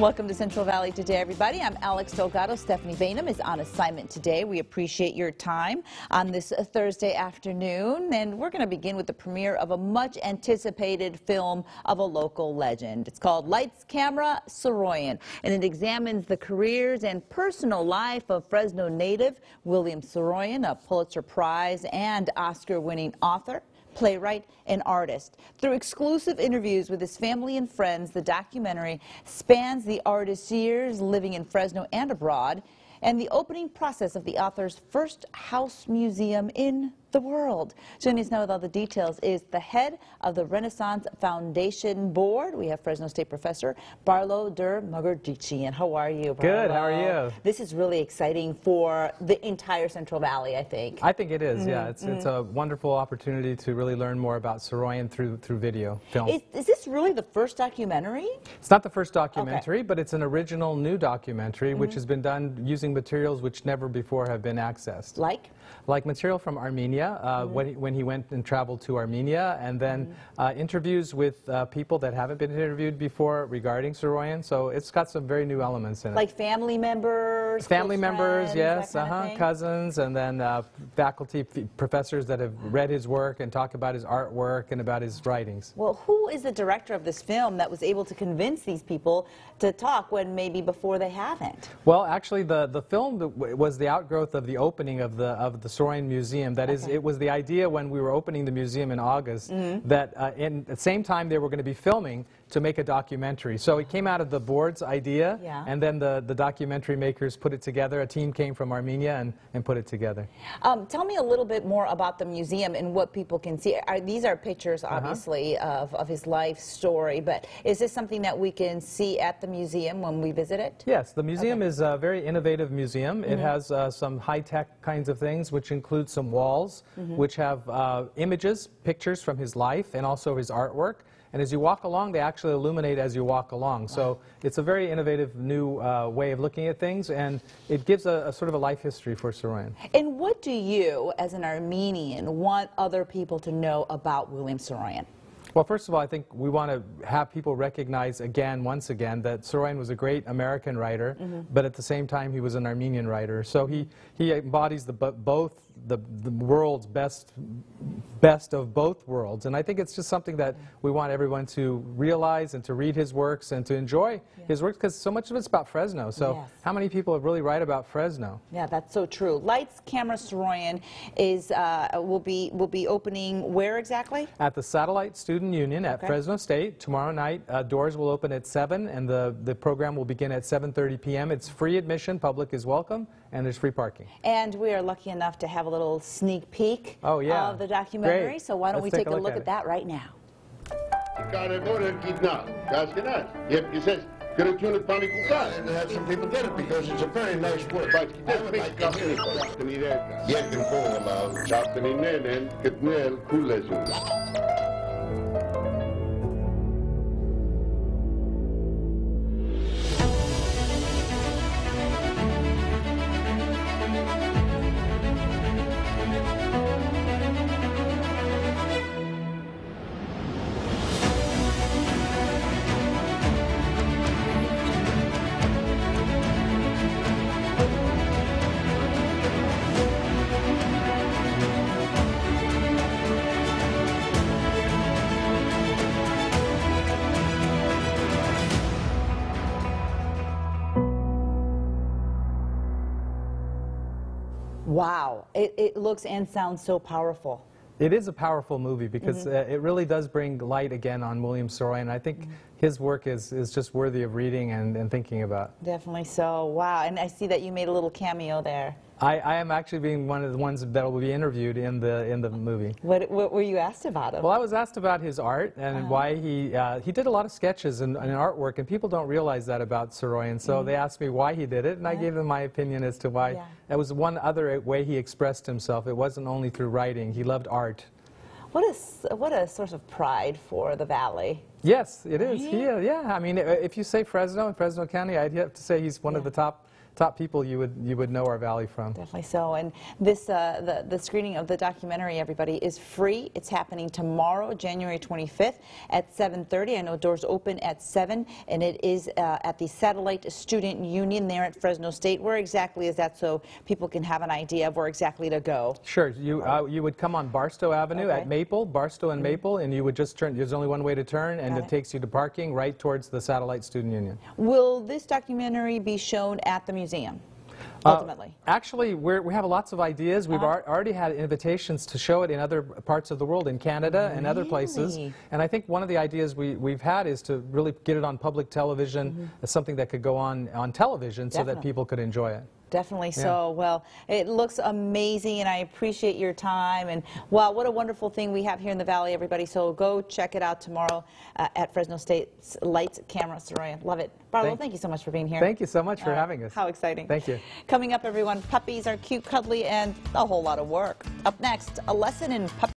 Welcome to Central Valley Today, everybody. I'm Alex Delgado. Stephanie Bainham is on assignment today. We appreciate your time on this uh, Thursday afternoon. And we're going to begin with the premiere of a much anticipated film of a local legend. It's called Lights, Camera, Saroyan, and it examines the careers and personal life of Fresno native William Saroyan, a Pulitzer Prize and Oscar winning author playwright, and artist. Through exclusive interviews with his family and friends, the documentary spans the artist's years living in Fresno and abroad and the opening process of the author's first house museum in the world. Joining us now with all the details is the head of the Renaissance Foundation Board. We have Fresno State Professor Barlow Der And How are you, Barlow? Good, how are you? This is really exciting for the entire Central Valley, I think. I think it is, mm -hmm. yeah. It's, mm -hmm. it's a wonderful opportunity to really learn more about Saroyan through, through video, film. Is, is this really the first documentary? It's not the first documentary, okay. but it's an original new documentary mm -hmm. which has been done using materials which never before have been accessed. Like? Like material from Armenia uh, mm -hmm. when, he, when he went and traveled to Armenia, and then mm -hmm. uh, interviews with uh, people that haven't been interviewed before regarding Saroyan. So it's got some very new elements in it. Like family members, family members, friends, yes, uh-huh, cousins, and then uh, faculty, professors that have read his work and talk about his artwork and about his writings. Well, who is the director of this film that was able to convince these people to talk when maybe before they haven't? Well, actually, the the film was the outgrowth of the opening of the of the Saroyan Museum. That okay. is, it was the idea when we were opening the museum in August mm -hmm. that uh, in, at the same time they were going to be filming to make a documentary. So it came out of the board's idea, yeah. and then the, the documentary makers put it together. A team came from Armenia and, and put it together. Um, tell me a little bit more about the museum and what people can see. Are, these are pictures, uh-huh. obviously, uh -huh. of, of his life story, but is this something that we can see at the museum when we visit it? Yes, the museum okay. is a very innovative museum. Mm -hmm. It has uh, some high-tech kinds of things, which include some walls, mm -hmm. which have uh, images, pictures from his life, and also his artwork. And as you walk along, they actually illuminate as you walk along. So it's a very innovative new uh, way of looking at things, and it gives a, a, sort of a life history for Saroyan. And what do you, as an Armenian, want other people to know about William Saroyan? Well, first of all, I think we want to have people recognize again, once again, that Saroyan was a great American writer, mm -hmm. but at the same time, he was an Armenian writer. So he, he embodies the, both the, the world's best, best of both worlds. And I think it's just something that we want everyone to realize and to read his works and to enjoy yeah. his works because so much of it's about Fresno. So yes. how many people really write about Fresno? Yeah, that's so true. Lights, Camera, Saroyan is, uh, will, be, will be opening where exactly? At the Satellite Student Union at okay. Fresno State tomorrow night. Uh, doors will open at 7 and the, the program will begin at 7.30 p.m. It's free admission. Public is welcome and there's free parking. And we are lucky enough to have a little sneak peek oh, yeah. of the documentary. Great. So why don't Let's we take, a look, look at, at that right now? Crăciunul Panicuca. And had some people did it because it's a very nice word. But Wow. It, it looks and sounds so powerful. It is a powerful movie because mm -hmm. uh, it really does bring light again on William Saroyan. I think mm -hmm. His work is, is just worthy of reading and, and thinking about. Definitely so. Wow. And I see that you made a little cameo there. I, I, am actually being one of the ones that will be interviewed in the in the movie. What, what were you asked about him? Well, I was asked about his art and uh -huh. why he uh, he did a lot of sketches and, and, artwork, and people don't realize that about Saroyan. So mm -hmm. they asked me why he did it, and -huh. I gave them my opinion as to why. Yeah. That was one other way he expressed himself. It wasn't only through writing. He loved art. What a what a source of pride for the valley Yes, it is. Right? He, uh, yeah, I mean, if you say Fresno and Fresno County, I'd have to say he's one of the top top people you would you would know our valley from. Definitely so. And this, uh, the, the screening of the documentary, everybody, is free. It's happening tomorrow, January 25th at 7.30. I know doors open at 7, and it is uh, at the Satellite Student Union there at Fresno State. Where exactly is that so people can have an idea of where exactly to go? Sure, you uh, you would come on Barstow Avenue Okay. At Maple, Barstow and Maple, and you would just turn. There's only one way to turn, and it, it. takes you to parking right towards the Satellite Student Union. Will this documentary be shown at the museum, Uh, ultimately? actually, we're, we have lots of ideas. We've ar- already had invitations to show it in other parts of the world, in Canada and other places. And I think one of the ideas we, we've had is to really get it on public television as something that could go on on television so that Mm-hmm. People could enjoy it. Definitely so. Well, it looks amazing, and I appreciate your time. And wow, what a wonderful thing we have here in the Valley, everybody. So go check it out tomorrow uh, at Fresno State's Lights, Camera, Saroyan. Love it. Barlow, Thank- thank you so much for being here. Thank you so much for Uh, having us. How exciting. Thank you. Coming up, everyone, puppies are cute, cuddly, and a whole lot of work. Up next, a lesson in puppy.